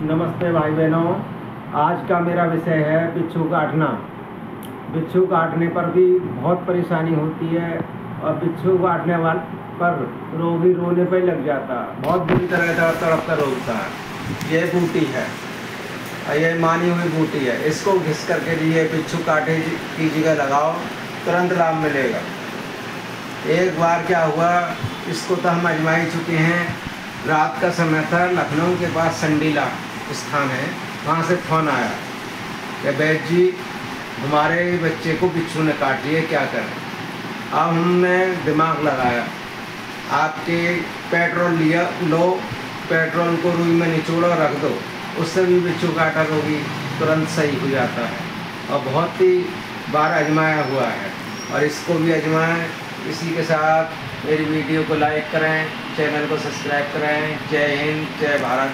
नमस्ते भाई बहनों। आज का मेरा विषय है बिच्छू काटना। बिच्छू काटने पर भी बहुत परेशानी होती है और बिच्छू काटने वाल पर रोगी रोने पर लग जाता। है बहुत बुरी तरह तड़प तड़प कर रोकता है। ये बूटी है। और ये मानी हुई बूटी है। इसको घिस करके लिए बिच्छू काटे की जगह लगाओ, तुरंत लाभ मिलेगा। एक बार क्या हुआ, इसको तो हम आजमाई चुके हैं। रात का समय था, लखनऊ के पास संडीला। स्थान है, वहाँ से फ़ोन आया कि बैठ जी, हमारे बच्चे को बिच्छू ने काट लिया क्या करें? अब हमने दिमाग लगाया, आपके पेट्रोल लिया, लो, पेट्रोल को रुई में निचोड़ो रख दो, उससे भी बिच्छू काटा रोगी तुरंत सही हो जाता है। और बहुत ही बार आजमाया हुआ है, और इसको भी आजमाएँ इसी के साथ मेरी वीडियो को लाइक करें, चैनल को सब्सक्राइब करें। जय हिंद, जय भारत।